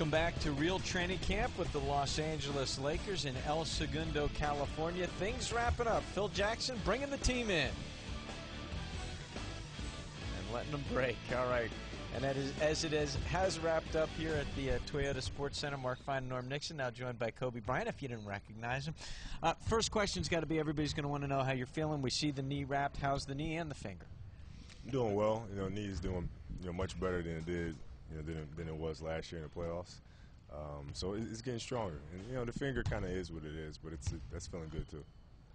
Welcome back to Real Training Camp with the Los Angeles Lakers in El Segundo, California. Things wrapping up. Phil Jackson bringing the team in and letting them break. All right. And that is, as it is, has wrapped up here at the uh, Toyota Sports Center. Marc Fein Norm Nixon, now joined by Kobe Bryant, if you didn't recognize him. Uh, first question's got to be everybody's going to want to know how you're feeling. We see the knee wrapped. How's the knee and the finger? Doing well. You know, knee is doing you know much better than it did you know, than, than it was last year in the playoffs. Um, so it's getting stronger, and you know the finger kind of is what it is, but it's that's feeling good too.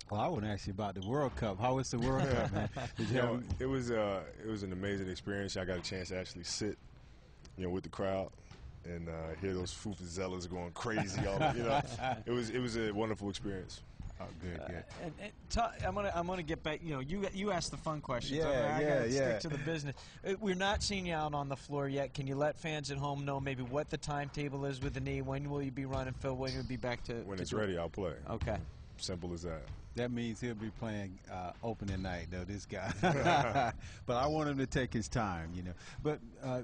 Well, I want to ask you about the World Cup. How was the World Cup, man? you know, it was uh, it was an amazing experience. I got a chance to actually sit, you know, with the crowd and uh, hear those vuvuzelas going crazy. All you know, it was it was a wonderful experience. Oh, good, good. Uh, and, and I'm gonna I'm gonna get back. You know, you you asked the fun questions. Yeah, I, yeah, gotta yeah. Stick to the business. Uh, we're not seeing you out on the floor yet. Can you let fans at home know maybe what the timetable is with the knee? When will you be running, Phil? When will you be back to? When to it's ready, I'll play. Okay. Simple as that. That means he'll be playing uh, opening night, though. This guy, but I want him to take his time, you know. But uh,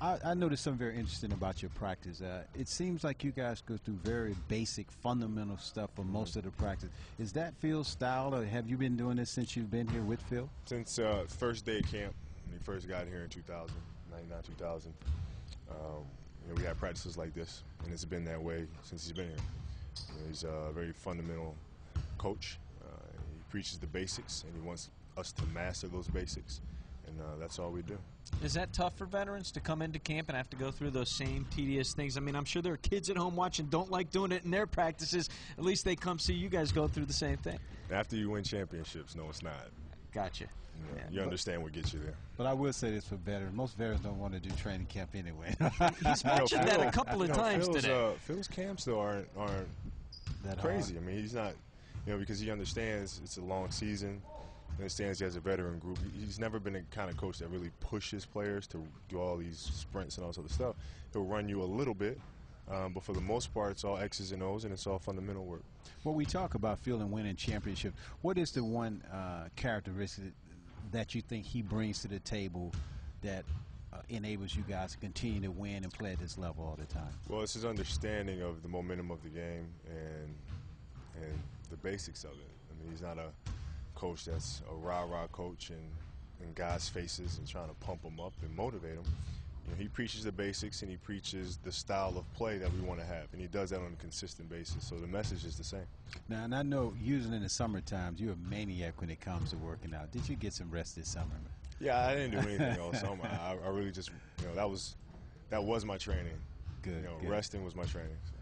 I, I, noticed something very interesting about your practice. Uh, it seems like you guys go through very basic, fundamental stuff for most of the practice. Is that Phil's style, or have you been doing this since you've been here with Phil? Since uh, first day of camp, when he first got here in 2000, 99, 2000. Um, you know, we had practices like this, and it's been that way since he's been here. You know, he's a very fundamental coach. Uh, he preaches the basics, and he wants us to master those basics, and uh, that's all we do. Is that tough for veterans to come into camp and have to go through those same tedious things? I mean, I'm sure there are kids at home watching don't like doing it in their practices. At least they come see you guys go through the same thing. After you win championships, no, it's not. Gotcha. You, know, yeah, you understand what gets you there. But I will say this for veterans: most veterans don't want to do training camp anyway. He's mentioned that a couple of you know, times Phil's, today. Uh, Phil's camps though aren't aren't that crazy. Hard. I mean, he's not, you know, because he understands it's a long season understands he has a veteran group. He's never been a kind of coach that really pushes players to do all these sprints and all this other stuff. He'll run you a little bit, um, but for the most part, it's all X's and O's and it's all fundamental work. Well, we talk about and winning championships. What is the one uh, characteristic that you think he brings to the table that uh, enables you guys to continue to win and play at this level all the time? Well, it's his understanding of the momentum of the game and and the basics of it. I mean, he's not a coach that's a rah-rah coach and in guys' faces and trying to pump them up and motivate them. You know, he preaches the basics and he preaches the style of play that we want to have, and he does that on a consistent basis. So the message is the same. Now, and I know usually in the summer times you're a maniac when it comes to working out. Did you get some rest this summer? Yeah, I didn't do anything all summer. I, I, really just, you know, that was that was my training. Good. You know, good. resting was my training. So.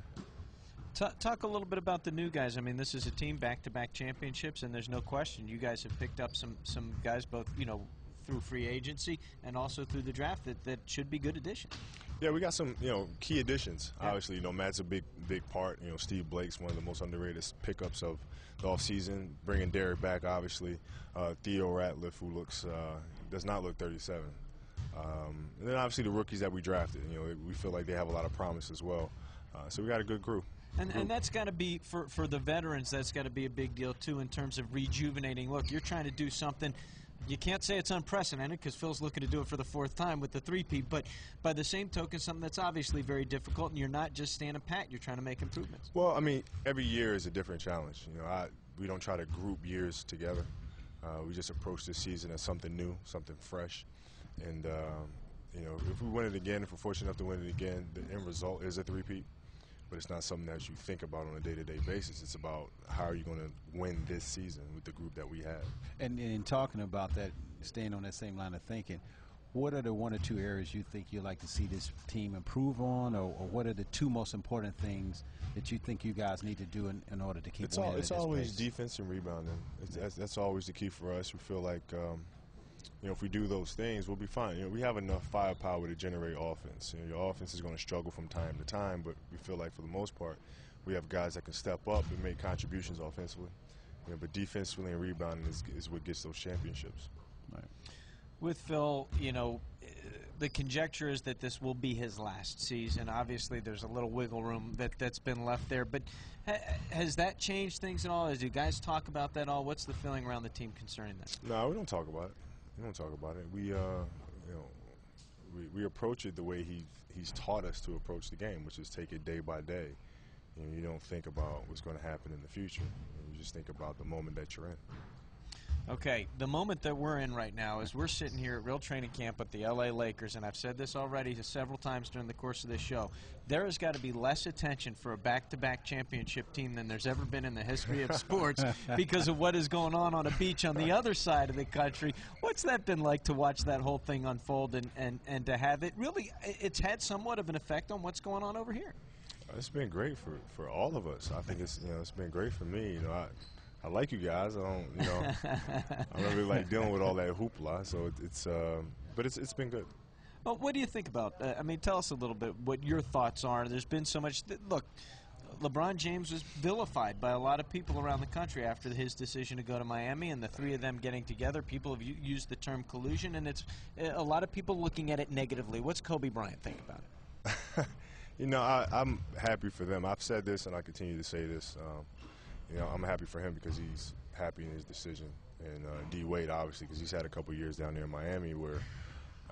Talk a little bit about the new guys. I mean, this is a team back-to-back championships, and there's no question you guys have picked up some some guys, both you know, through free agency and also through the draft that, that should be good additions. Yeah, we got some you know key additions. Yeah. Obviously, you know Matt's a big big part. You know Steve Blake's one of the most underrated pickups of the off season. Bringing Derek back, obviously. Uh, Theo Ratliff, who looks uh, does not look 37. Um, and then obviously the rookies that we drafted. You know we feel like they have a lot of promise as well. Uh, so we got a good group. And, and that's got to be for for the veterans. That's got to be a big deal too in terms of rejuvenating. Look, you're trying to do something. You can't say it's unprecedented because Phil's looking to do it for the fourth time with the three-peat. But by the same token, something that's obviously very difficult, and you're not just standing a pat. You're trying to make improvements. Well, I mean, every year is a different challenge. You know, I, we don't try to group years together. Uh, we just approach this season as something new, something fresh, and um, you know, if we win it again, if we're fortunate enough to win it again, the end result is a three-peat but it's not something that you think about on a day-to-day basis. It's about how are you going to win this season with the group that we have. And in talking about that, staying on that same line of thinking, what are the one or two areas you think you'd like to see this team improve on, or, or what are the two most important things that you think you guys need to do in, in order to keep it's winning? All, it's always pace? defense and rebounding. That's, that's, always the key for us. We feel like um, you know, if we do those things, we'll be fine. You know, we have enough firepower to generate offense. You know, your offense is going to struggle from time to time, but we feel like for the most part, we have guys that can step up and make contributions offensively. You know, but defensively and rebounding is, is what gets those championships. Right. With Phil, you know, the conjecture is that this will be his last season. Obviously, there's a little wiggle room that that's been left there. But ha has that changed things at all? As you guys talk about that at all, what's the feeling around the team concerning that? No, we don't talk about it. We don't talk about it. We, uh, you know, we, we approach it the way he he's taught us to approach the game, which is take it day by day. You, know, you don't think about what's going to happen in the future. You just think about the moment that you're in. Okay, the moment that we're in right now is we're sitting here at real training camp with the LA Lakers, and I've said this already several times during the course of this show. There has got to be less attention for a back to back championship team than there's ever been in the history of sports because of what is going on on a beach on the other side of the country. What's that been like to watch that whole thing unfold and, and, and to have it really, it's had somewhat of an effect on what's going on over here? It's been great for, for all of us. I think it's you know it's been great for me. You know, I, I like you guys. I don't, you know, I don't really like dealing with all that hoopla. So it, it's, uh, but it's it's been good. Well, what do you think about? Uh, I mean, tell us a little bit what your thoughts are. There's been so much. Th- look, LeBron James was vilified by a lot of people around the country after his decision to go to Miami, and the three of them getting together. People have used the term collusion, and it's uh, a lot of people looking at it negatively. What's Kobe Bryant think about it? you know, I, am happy for them. I've said this, and I continue to say this. Um, you know, I'm happy for him because he's happy in his decision, and uh, D Wade obviously because he's had a couple years down there in Miami where,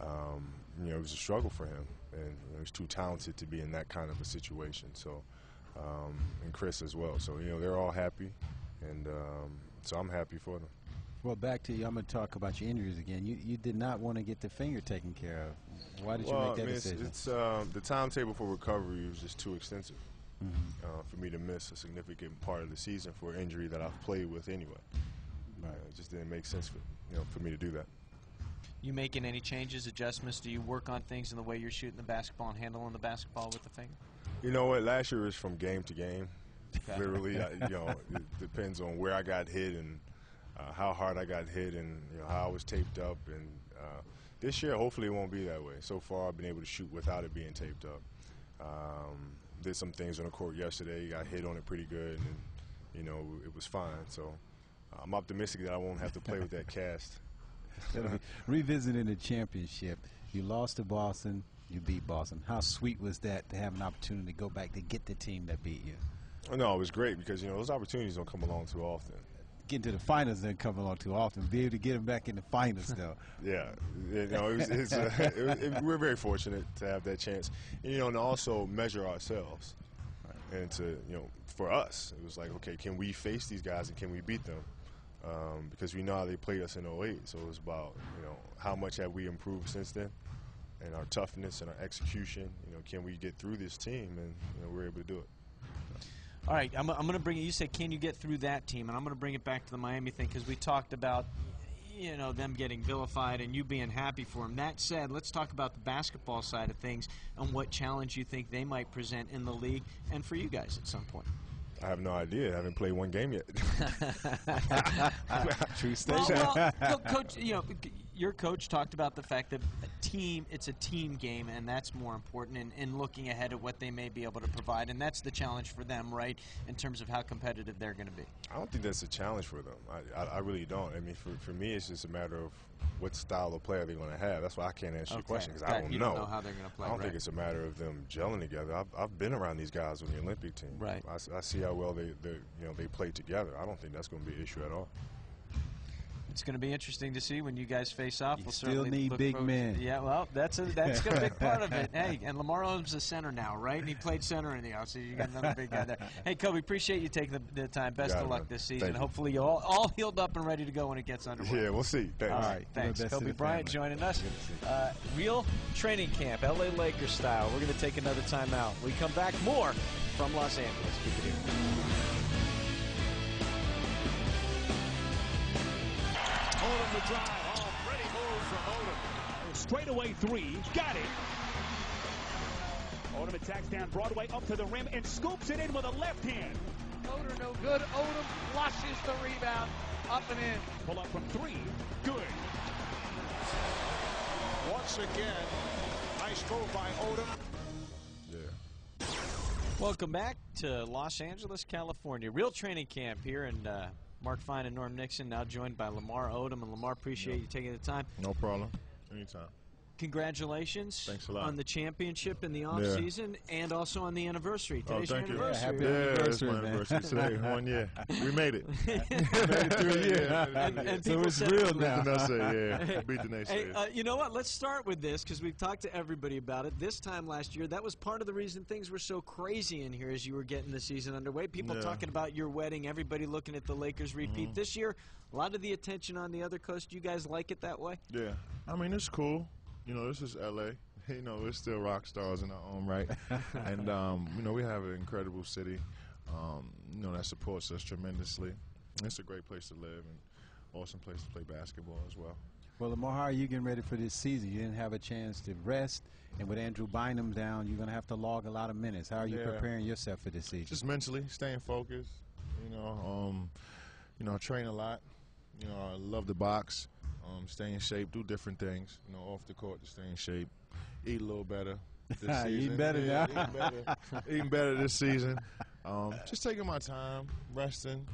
um, you know, it was a struggle for him, and you know, he's too talented to be in that kind of a situation. So, um, and Chris as well. So you know, they're all happy, and um, so I'm happy for them. Well, back to you. I'm going to talk about your injuries again. You you did not want to get the finger taken care of. Why did well, you make that I mean, decision? It's, it's uh, the timetable for recovery was just too extensive mm-hmm. uh, for me to miss a significant part of the season for an injury that I've played with anyway. Right. Uh, it just didn't make sense for you know for me to do that. You making any changes, adjustments? Do you work on things in the way you're shooting the basketball and handling the basketball with the finger? You know what? Last year was from game to game. Okay. Literally, I, you know, it depends on where I got hit and uh, how hard I got hit and you know how I was taped up. And uh, this year, hopefully, it won't be that way. So far, I've been able to shoot without it being taped up. Um, did some things on the court yesterday. Got hit on it pretty good, and you know it was fine. So uh, I'm optimistic that I won't have to play with that cast. Revisiting the championship, you lost to Boston. You beat Boston. How sweet was that to have an opportunity to go back to get the team that beat you? No, it was great because you know those opportunities don't come along too often getting to the finals doesn't come along too often. Be able to get them back in the finals, though. yeah, you know, it was, it's, uh, it, it, we're very fortunate to have that chance, and you know, and also measure ourselves, right. and to you know, for us, it was like, okay, can we face these guys and can we beat them? Um, because we know how they played us in 08, so it was about you know how much have we improved since then, and our toughness and our execution. You know, can we get through this team, and you know, we're able to do it. All right, I'm, I'm going to bring it. You said, can you get through that team? And I'm going to bring it back to the Miami thing because we talked about, you know, them getting vilified and you being happy for them. That said, let's talk about the basketball side of things and what challenge you think they might present in the league and for you guys at some point. I have no idea. I haven't played one game yet. True statement. Well, well, well, coach, you know, your coach talked about the fact that a team, it's a team game, and that's more important in, in looking ahead at what they may be able to provide, and that's the challenge for them, right, in terms of how competitive they're going to be. I don't think that's a challenge for them. I, I, I, really don't. I mean, for, for me, it's just a matter of what style of player they're going to have. That's why I can't answer okay. your question because I don't you know. Don't know how they're going to play. I don't right. think it's a matter of them gelling together. I've, I've been around these guys on the Olympic team. Right. I, I see how well they, they you know they play together. I don't think that's going to be an issue at all it's going to be interesting to see when you guys face off. You we'll still need big men. Yeah, well, that's a that's a big part of it. Hey, and Lamar Odom's a center now, right? And he played center in the house, so you got another big guy there. Hey, Kobe, appreciate you taking the, the time. Best of luck man. this season. Hopefully, you're all, all healed up and ready to go when it gets underway. Yeah, we'll see. Thanks. All right, thanks. Kobe Bryant joining us. Uh, real training camp, LA Lakers style. We're going to take another time out. We come back more from Los Angeles. Keep it here. The drive. Oh, pretty move from Odom. Straightaway three. Got it. Odom attacks down Broadway up to the rim and scoops it in with a left hand. Motor no good. Odom flushes the rebound up and in. Pull up from three. Good. Once again, nice move by Odom. Yeah. Welcome back to Los Angeles, California. Real training camp here in uh, Marc Fein and Norm Nixon, now joined by Lamar Odom. And Lamar, appreciate you taking the time. No problem. Anytime. Congratulations Thanks a lot. on the championship in the offseason and also on the anniversary. Oh, Today's thank your you. anniversary. happy Yeah, it's anniversary, my man. anniversary today. One year. We made it. And, and So it's real now. The yeah. Beat the. Hey, uh, you know what? Let's start with this because we've talked to everybody about it. This time last year, that was part of the reason things were so crazy in here as you were getting the season underway. People Yeah. Talking about your wedding, everybody looking at the Lakers repeat. This year, a lot of the attention on the other coast. You guys like it that way? Yeah, I mean it's cool. You know, this is LA. You know, we're still rock stars in our own right, and um, you know we have an incredible city. Um, you know that supports us tremendously. It's a great place to live and awesome place to play basketball as well. Well, Lamar, how are you getting ready for this season? You didn't have a chance to rest, and with Andrew Bynum down, you're going to have to log a lot of minutes. How are you Yeah. preparing yourself for this season? Just mentally staying focused. You know, um, you know, I train a lot. You know, I love the box. Um, stay in shape, do different things. You know, off the court to stay in shape, eat a little better. This Eating season. better Yeah, now. Eating better, eating better this season. Um, just taking my time, resting.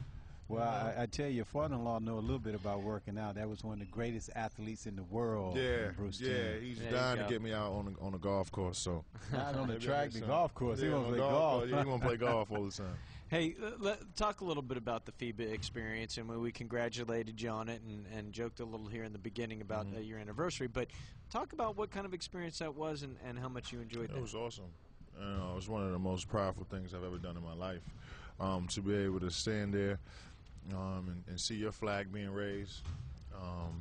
Well, I, I tell you, your father-in-law know a little bit about working out. That was one of the greatest athletes in the world. Yeah, Bruce yeah, Jenner. he's There dying to get me out on the, on the golf course. So Not on the Maybe track, the golf course. Yeah, he want on to play golf. course. Yeah, he want to play golf all the time. Hey, let, talk a little bit about the FIBA experience, and when we congratulated you on it and, and joked a little here in the beginning about Mm-hmm. uh, your anniversary. But talk about what kind of experience that was and, and how much you enjoyed It It was awesome. You know, it was one of the most powerful things I've ever done in my life. Um, to be able to stand there um, and, and see your flag being raised, um,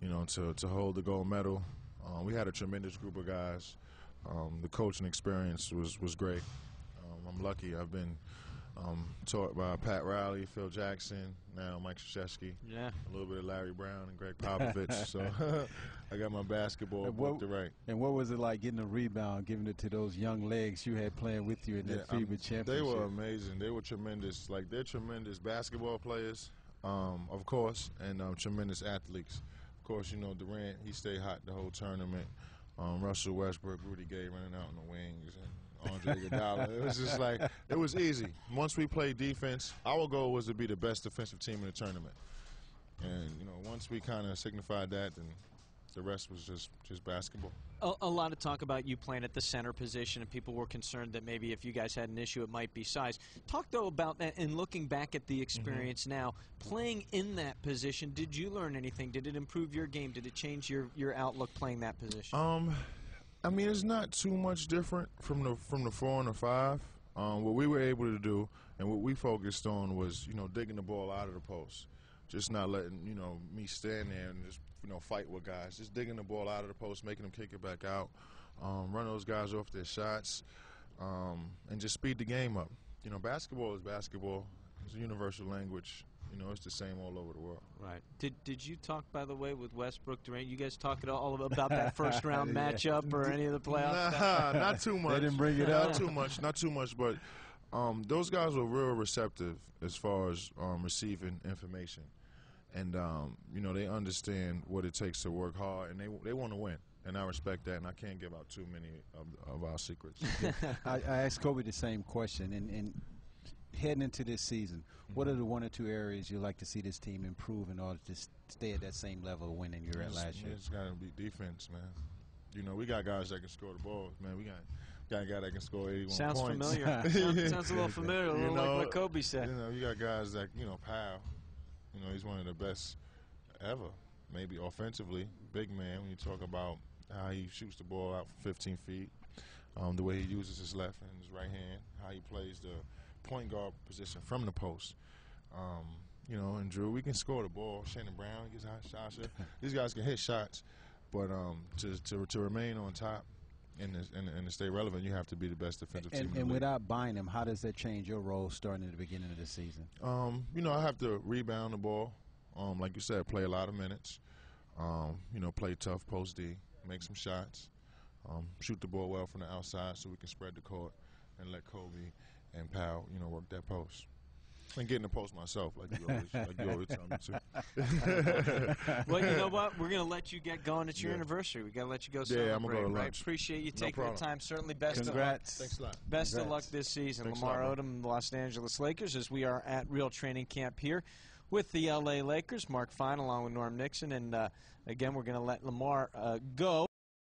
you know, to, to hold the gold medal. Um, we had a tremendous group of guys. Um, the coaching experience was, was great. Um, I'm lucky. I've been um, taught by Pat Riley, Phil Jackson, now Mike Krzyzewski, Yeah. a little bit of Larry Brown and Gregg Popovich. so I got my basketball what- to right. And what was it like getting a rebound, giving it to those young legs you had playing with you in that I'm- championship? They were amazing. They were tremendous. Like they're tremendous basketball players, um, of course, and um, tremendous athletes. Of course, you know Durant. He stayed hot the whole tournament. Um, Russell Westbrook, Rudy Gay running out in the wings, and Andre Iguodala. it was just like it was easy. Once we played defense, our goal was to be the best defensive team in the tournament. And you know, once we kind of signified that, then the rest was just just basketball. A, a lot of talk about you playing at the center position, and people were concerned that maybe if you guys had an issue, it might be size. Talk though about that, and looking back at the experience now, playing in that position, did you learn anything? Did it improve your game? Did it change your, your outlook playing that position? Um, I mean, it's not too much different from the from the four and the five. Um, what we were able to do and what we focused on was, you know, digging the ball out of the post, just not letting you know me stand there and just you know fight with guys, just digging the ball out of the post, making them kick it back out, um, run those guys off their shots, um, and just speed the game up. You know, basketball is basketball. It's a universal language. You know, it's the same all over the world. Right. Did Did you talk, by the way, with Westbrook Durant? You guys talk at all about that first round Yeah. matchup or any of the playoffs? Nah, not too much. they didn't bring it Not up? too much. Not too much. But um, those guys were real receptive as far as um, receiving information, and um, you know they understand what it takes to work hard, and they they want to win. And I respect that, and I can't give out too many of, of our secrets. I, I asked Kobe the same question, and, and heading into this season, what Mm-hmm. are the one or two areas you'd like to see this team improve in order to stay at that same level of winning you were at last year? It's got to be defense, man. You know, we got guys that can score the ball, man. We got got a guy that can score 81 Sounds points. familiar. sounds, sounds a little familiar, a You little know, like what Kobe said. You know, you got guys like you know Pau. You know, he's one of the best ever. Maybe offensively, big man. When you talk about how he shoots the ball out from 15 feet, um, the way he uses his left and his right hand, how he plays the point guard position from the post. Um, you know, and Drew, we can score the ball. Shannon Brown gets hot shots. These guys can hit shots, but um, to, to to remain on top and to, and, and to stay relevant, you have to be the best defensive team. And, the and without Bynum, how does that change your role starting at the beginning of the season? Um, you know, I have to rebound the ball. Um, like you said, play a lot of minutes. Um, you know, play tough post D, make some shots, um, shoot the ball well from the outside so we can spread the court and let Kobe and Pau, you know, work that post. And get in the post myself, like you always, like you always tell me to. well, you know what? We're going to let you get going. It's your Yeah. anniversary. we got to let you go Yeah, celebrate. I'm gonna go to right? lunch. Appreciate you No taking the time. Certainly best of luck. Congrats. Thanks a lot. Best of luck this season. Thanks Lamar lot, Odom, Los Angeles Lakers, as we are at real training camp here with the LA Lakers. Marc Fein along with Norm Nixon. And uh, again, we're going to let Lamar uh, go.